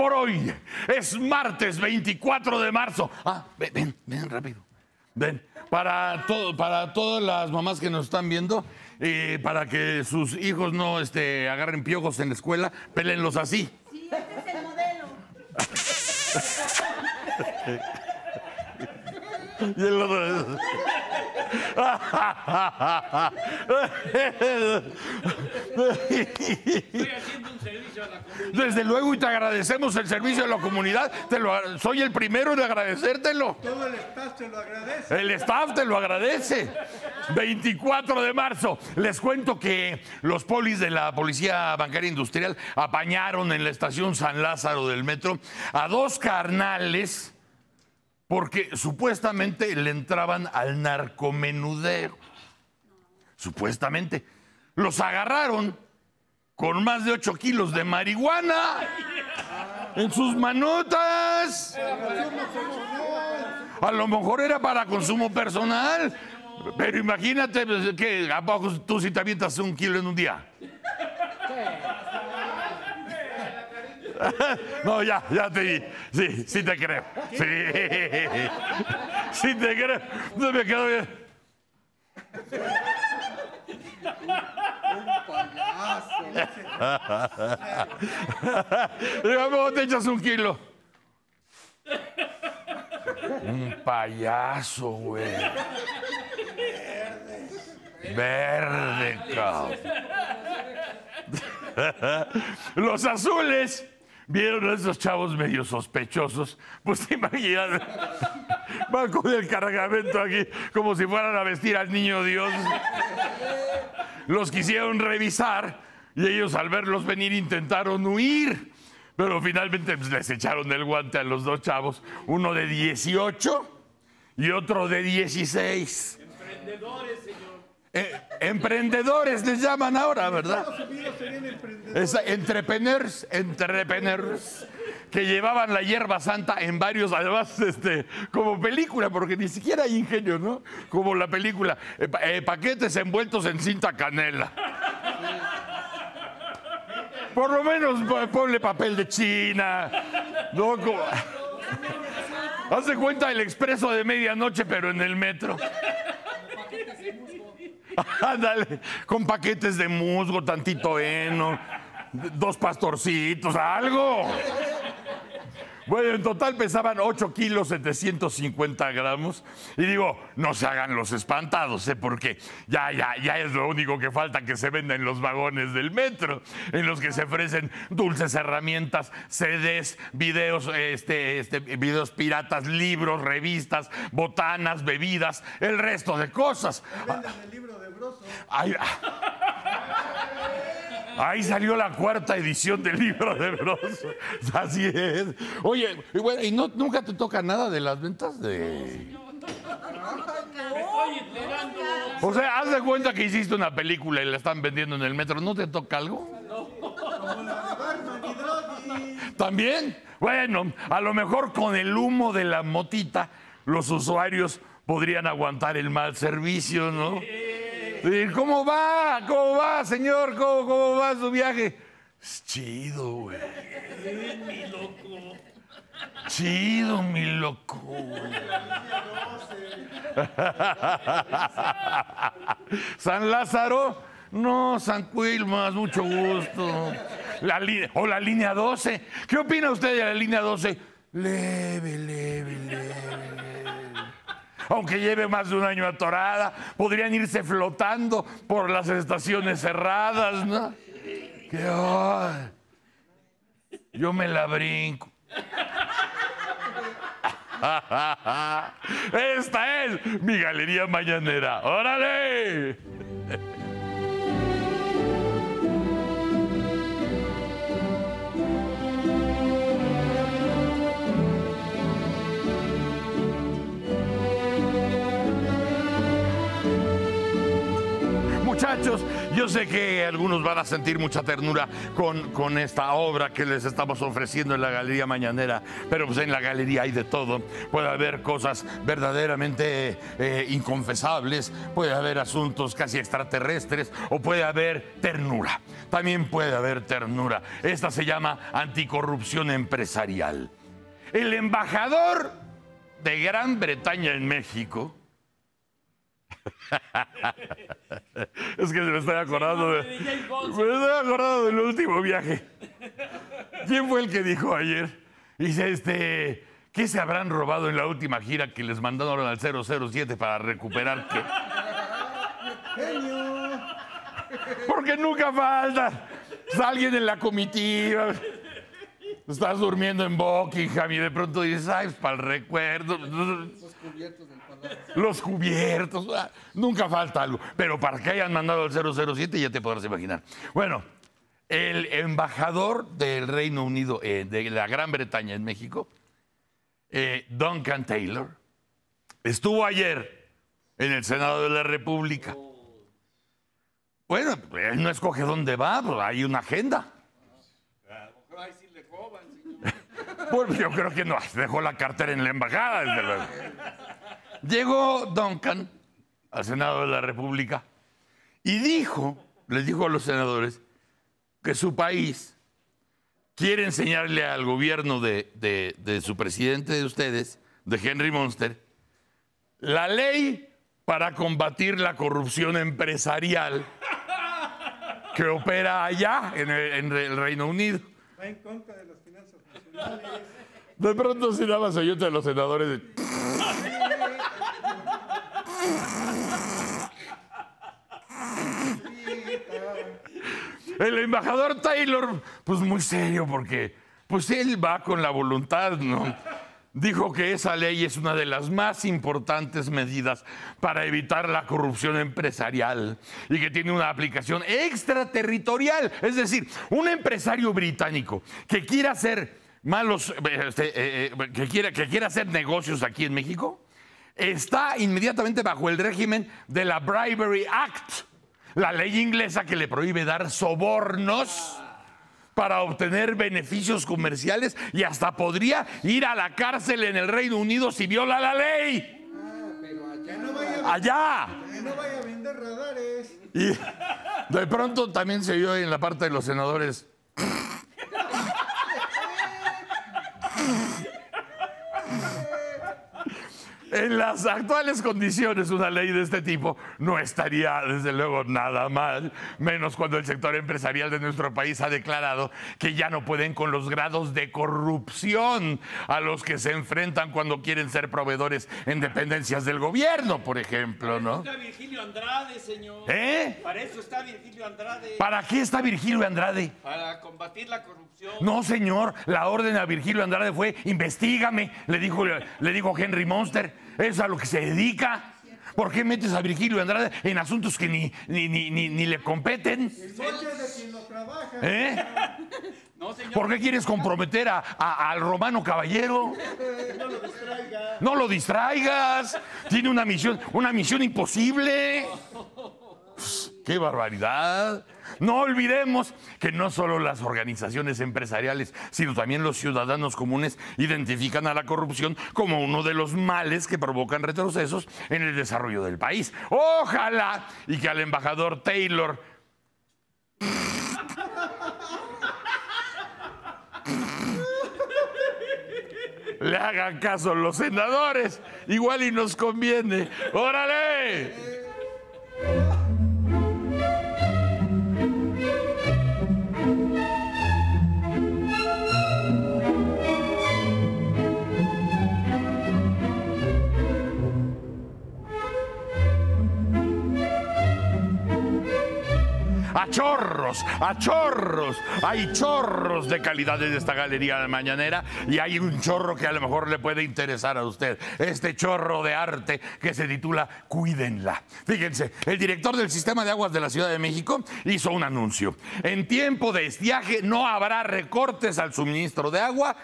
Por hoy. Es martes 24 de marzo. Ah, ven, ven, ven rápido. Ven, para, todo, para todas las mamás que nos están viendo, y para que sus hijos no este, agarren piojos en la escuela, pélenlos así. Sí, este es el modelo. Y el otro- Desde luego y te agradecemos el servicio de la comunidad. Te lo, soy el primero de agradecértelo. Todo el staff se lo agradece. El staff te lo agradece. 24 de marzo. Les cuento que los polis de la Policía Bancaria Industrial apañaron en la estación San Lázaro del metro a dos carnales porque supuestamente le entraban al narcomenudeo. Supuestamente. Los agarraron con más de 8 kilos de marihuana en sus manotas. A lo mejor era para consumo personal. Pero imagínate pues, que a poco tú si te avientas un kilo en un día. No, ya, ya te vi. Sí, sí te creo. Sí. Sí te creo. No me quedo bien. Digamos, te echas un kilo. Un payaso, güey. Verde, cabrón. Los azules vieron a esos chavos medio sospechosos. Pues te imaginas, van con el cargamento aquí como si fueran a vestir al niño Dios. Los quisieron revisar y ellos al verlos venir intentaron huir. Pero finalmente pues, les echaron el guante a los dos chavos, uno de 18 y otro de 16. Emprendedores, señor. Eh, emprendedores les llaman ahora, ¿verdad? Estados Unidos serían emprendedores. Es, entrepreneurs, entrepreneurs, que llevaban la hierba santa en varios, además, este, como película, porque ni siquiera hay ingenio, ¿no? Como la película, eh, eh, paquetes envueltos en cinta canela. Por lo menos po- ponle papel de China, ¿no? De cuenta el expreso de medianoche, pero en el metro. Ándale, con paquetes de musgo, tantito heno, dos pastorcitos, algo. Bueno, en total pesaban 8 kilos 750 gramos. Y digo, no se hagan los espantados, ¿eh? porque ya, ya, ya es lo único que falta que se venda en los vagones del metro, en los que se ofrecen dulces herramientas, CDs, videos, este, este, videos piratas, libros, revistas, botanas, bebidas, el resto de cosas. Venden el libro de Broso. Ahí, ahí salió la cuarta edición del libro de Bros. Así es. Oye, y bueno, ¿y no, nunca te toca nada de las ventas de...? O sea, haz de cuenta que hiciste una película y la están vendiendo en el metro. ¿No te toca algo? ¿También? Bueno, a lo mejor con el humo de la motita los usuarios podrían aguantar el mal servicio, ¿no? ¿Cómo va? ¿Cómo va, señor? ¿Cómo, cómo va su viaje? Es chido, güey. Mi loco. Chido, mi loco. güey. San Lázaro. No, San Quilmas, mucho gusto. La o la línea 12. ¿Qué opina usted de la línea 12? Leve, leve, leve, leve. Aunque lleve más de un año atorada, podrían irse flotando por las estaciones cerradas, ¿no? Que, ay, yo me la brinco. Esta es mi galería mañanera. ¡Órale! Yo sé que algunos van a sentir mucha ternura con, con esta obra que les estamos ofreciendo en la Galería Mañanera, pero pues en la galería hay de todo. Puede haber cosas verdaderamente eh, inconfesables, puede haber asuntos casi extraterrestres o puede haber ternura. También puede haber ternura. Esta se llama anticorrupción empresarial. El embajador de Gran Bretaña en México. es que se me estoy acordando de. de. Me estoy acordando del último viaje. ¿Quién fue el que dijo ayer? Dice, este. ¿Qué se habrán robado en la última gira que les mandaron al 007 para recuperar qué? Genio. Porque nunca falta. Pues, alguien en la comitiva. Estás durmiendo en Buckingham y de pronto dices, ay, pues, para el recuerdo. Los cubiertos del palacio. Los cubiertos. ah, Nunca falta algo. Pero para que hayan mandado al 007 ya te podrás imaginar. Bueno, el embajador del Reino Unido, eh, de la Gran Bretaña en México, eh, Duncan Taylor, estuvo ayer en el Senado de la República. Bueno, él no escoge dónde va, pues hay una agenda. Señor. Pues yo creo que no, dejó la cartera en la embajada, desde luego. Llegó Duncan al Senado de la República y dijo, les dijo a los senadores, que su país quiere enseñarle al gobierno de, de- de su presidente de ustedes, de Henry Monster, la ley para combatir la corrupción empresarial que opera allá en el- en el Reino Unido. Va en contra de las finanzas nacionales. De pronto se daba yo de los senadores de... El embajador Taylor, pues muy serio, porque pues él va con la voluntad, ¿no? Dijo que esa ley es una de las más importantes medidas para evitar la corrupción empresarial y que tiene una aplicación extraterritorial. Es decir, un empresario británico que quiera hacer malos, este, eh, eh, que, quiera, que quiera hacer negocios aquí en México, está inmediatamente bajo el régimen de la Bribery Act, la ley inglesa que le prohíbe dar sobornos para obtener beneficios comerciales y hasta podría ir a la cárcel en el Reino Unido si viola la ley. Ah, pero allá no vaya, a vender radares. Y de pronto también se vio en la parte de los senadores. En las actuales condiciones, una ley de este tipo no estaría, desde luego, nada mal, menos cuando el sector empresarial de nuestro país ha declarado que ya no pueden con los grados de corrupción a los que se enfrentan cuando quieren ser proveedores en dependencias del gobierno, por ejemplo, ¿no? Está Virgilio Andrade, señor. ¿Eh? Para eso está Virgilio Andrade. ¿Para qué está Virgilio Andrade? Para combatir la corrupción. No, señor, la orden a Virgilio Andrade fue investigame, le dijo, le dijo Henry Monster. Es a lo que se dedica. ¿Por qué metes a Virgilio Andrade en asuntos que ni, ni, ni, ni- ni le competen? El moche es de quien lo trabaja. ¿Eh? No, señor. ¿Por qué quieres comprometer a- a- al romano caballero? No lo distraiga. No lo distraigas. Tiene una misión, una misión imposible. ¡Qué barbaridad! No olvidemos que no solo las organizaciones empresariales, sino también los ciudadanos comunes identifican a la corrupción como uno de los males que provocan retrocesos en el desarrollo del país. Ojalá y que al embajador Taylor le hagan caso los senadores. Igual y nos conviene. ¡Órale! A chorros, a chorros. Hay chorros de calidad en esta galería mañanera y hay un chorro que a lo mejor le puede interesar a usted. Este chorro de arte que se titula Cuídenla. Fíjense, el director del sistema de aguas de la Ciudad de México hizo un anuncio. En tiempo de estiaje no habrá recortes al suministro de agua.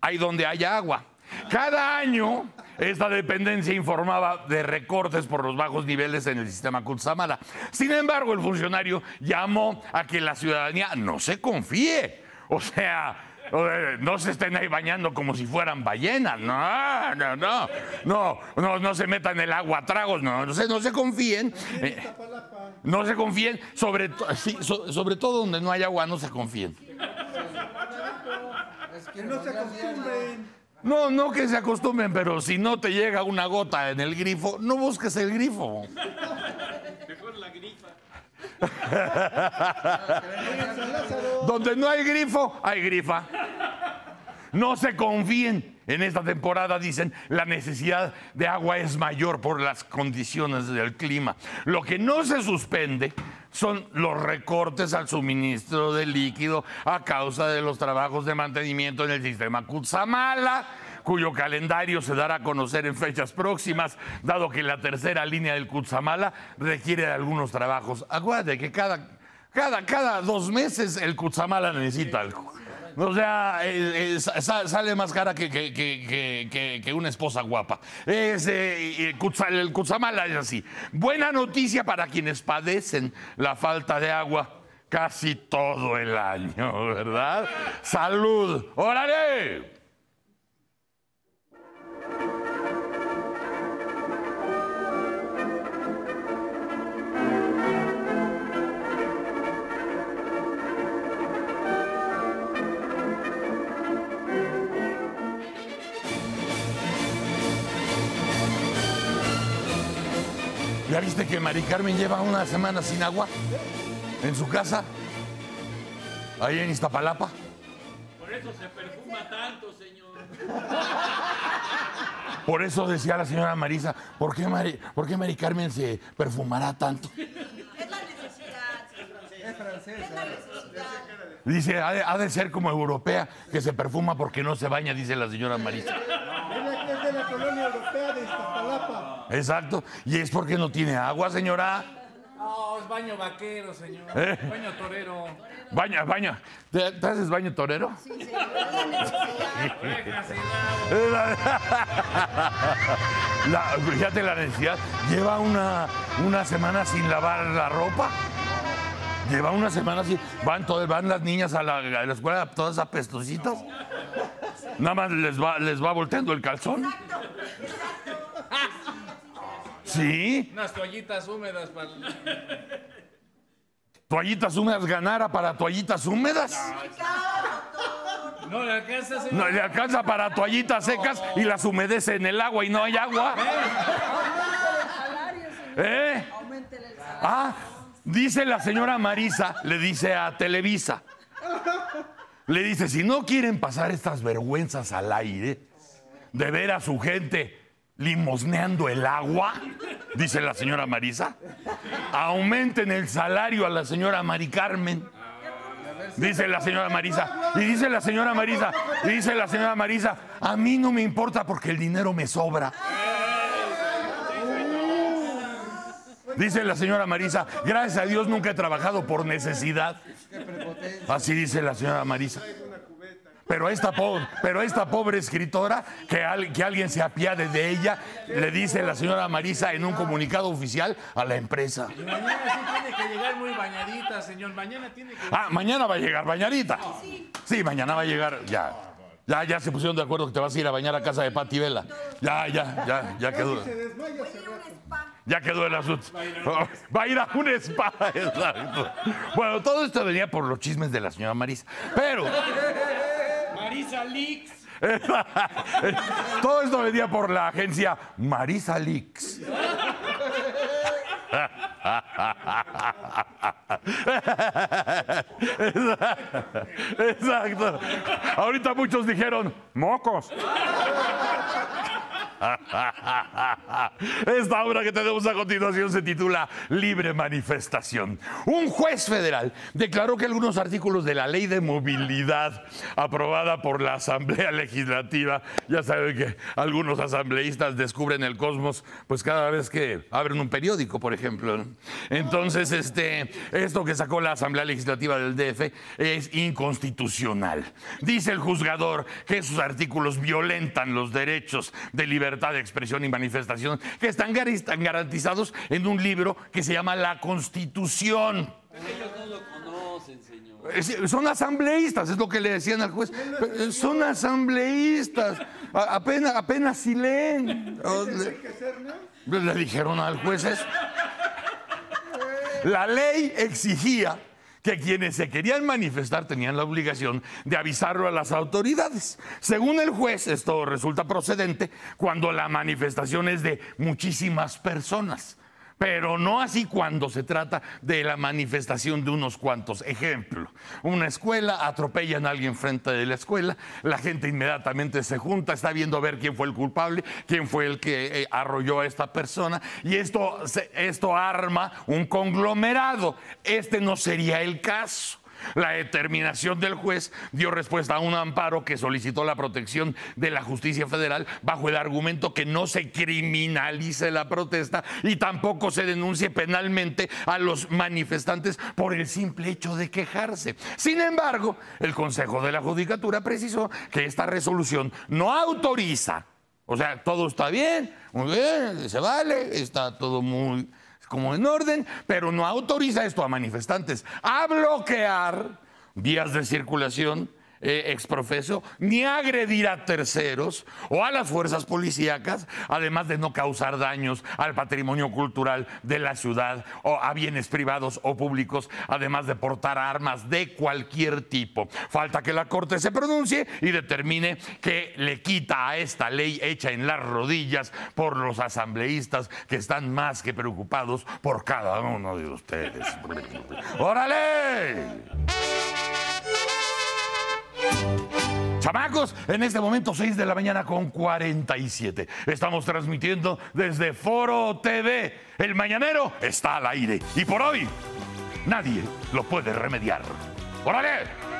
Hay donde haya agua. Cada año Esta dependencia informaba de recortes por los bajos niveles en el sistema Kutsamala. Sin embargo, el funcionario llamó a que la ciudadanía no se confíe. O sea, o, no se estén ahí bañando como si fueran ballenas. No, no, no. No, no, no se metan el agua a tragos. No, no se, no se confíen. Eh, no se confíen. Sobre, to- sí, so- sobre todo donde no hay agua, no se confíen. Que no se acostumbren. No, no que se acostumbren, pero si no te llega una gota en el grifo, no busques el grifo. Mejor la grifa. Donde no hay grifo, hay grifa. No se confíen. En esta temporada dicen la necesidad de agua es mayor por las condiciones del clima. Lo que no se suspende son los recortes al suministro de líquido a causa de los trabajos de mantenimiento en el sistema Kutsamala, cuyo calendario se dará a conocer en fechas próximas, dado que la tercera línea del Kutsamala requiere de algunos trabajos. Acuérdate que cada, cada, cada dos meses el Kutsamala necesita algo. O sea, eh, eh, sa- sale más cara que, que- que- una esposa guapa. Es, eh, el Kutsamala es así. Buena noticia para quienes padecen la falta de agua casi todo el año, ¿verdad? ¡Salud! ¡Órale! ¿Ya viste que Mari Carmen lleva una semana sin agua? ¿En su casa? Ahí en Iztapalapa. Por eso se perfuma tanto, señor. Por eso decía la señora Marisa, ¿por qué Mari, por qué Mari Carmen se perfumará tanto? Es la necesidad. Es francesa. Dice, ha de, ha de ser como europea, que se perfuma porque no se baña, dice la señora Marisa. Es de la colonia. Exacto. Y es porque no tiene agua, señora. No, es baño vaquero, señor. ¿Eh? Baño torero. Baña, baña. ¿Te, te haces baño torero? Sí, es la necesidad. Déjase, La, fíjate la necesidad. Lleva una, una semana sin lavar la ropa. Lleva una semana sin. Van, todas, van las niñas a la, a la escuela todas apestositas. Nada más les va, les va volteando el calzón. Sí, Unas toallitas húmedas para. toallitas húmedas ganara para toallitas húmedas. No le alcanza, señor. No, le alcanza para toallitas secas y las humedece en el agua y no hay agua. ¿Eh? Aumentele el salario. Ah, dice la señora Marisa, le dice a Televisa. Le dice, si no quieren pasar estas vergüenzas al aire, de ver a su gente limosneando el agua, dice la señora Marisa, aumenten el salario a la señora Mari Carmen. Dice la señora Marisa, y dice la señora Marisa, y dice la señora Marisa, a mí no me importa porque el dinero me sobra. Dice la señora Marisa, gracias a Dios nunca he trabajado por necesidad. Así dice la señora Marisa. Pero esta, pobre, pero esta pobre escritora, que, al- que alguien se apiade de ella, le dice la señora Marisa en un comunicado oficial a la empresa. Y mañana sí tiene que llegar muy bañadita, señor. Mañana tiene que. Ah, mañana va a llegar bañarita. Sí, mañana va a llegar, ya. Ya, ya se pusieron de acuerdo que te vas a ir a bañar a casa de Pati Vela. Ya, ya, ya, ya quedó. Ya quedó el asunto. Oh, Va a ir a un spa. Exacto. Bueno, todo esto venía por los chismes de la señora Marisa. Pero Marisa Lix. todo esto venía por la agencia Marisa Leaks. Exacto. Ahorita muchos dijeron, mocos. Esta obra que tenemos a continuación se titula Libre Manifestación. Un juez federal declaró que algunos artículos de la ley de movilidad aprobada por la Asamblea Legislativa, ya saben que algunos asambleístas descubren el cosmos pues cada vez que abren un periódico, por ejemplo. Entonces, este, esto que sacó la Asamblea Legislativa del DF es inconstitucional. Dice el juzgador que esos artículos violentan los derechos de libertad libertad de expresión y manifestación que están gar- están garantizados en un libro que se llama La Constitución. Ellos no lo conocen, señor. Es- Son asambleístas, es lo que le decían al juez. Son asambleístas. Apenas, apenas si leen. O Le, le dijeron al juez eso. La ley exigía que quienes se querían manifestar tenían la obligación de avisarlo a las autoridades. Según el juez, esto resulta procedente cuando la manifestación es de muchísimas personas. Pero no así cuando se trata de la manifestación de unos cuantos. Ejemplo, una escuela, atropellan a alguien frente de la escuela, la gente inmediatamente se junta, está viendo a ver quién fue el culpable, quién fue el que eh, arrolló a esta persona, y esto, esto arma un conglomerado. Este no sería el caso. La determinación del juez dio respuesta a un amparo que solicitó la protección de la justicia federal bajo el argumento que no se criminalice la protesta y tampoco se denuncie penalmente a los manifestantes por el simple hecho de quejarse. Sin embargo, el Consejo de la Judicatura precisó que esta resolución no autoriza o sea, todo está bien, muy bien, se vale, está todo muy como en orden, pero no autoriza esto a manifestantes. A bloquear vías de circulación eh, exprofeso, ni agredir a terceros o a las fuerzas policíacas, además de no causar daños al patrimonio cultural de la ciudad o a bienes privados o públicos, además de portar armas de cualquier tipo. Falta que la Corte se pronuncie y determine que le quita a esta ley hecha en las rodillas por los asambleístas que están más que preocupados por cada uno de ustedes. ¡Órale! Chamacos, en este momento 6 de la mañana con 47. Estamos transmitiendo desde Foro TV. El mañanero está al aire y por hoy nadie lo puede remediar. ¡Órale!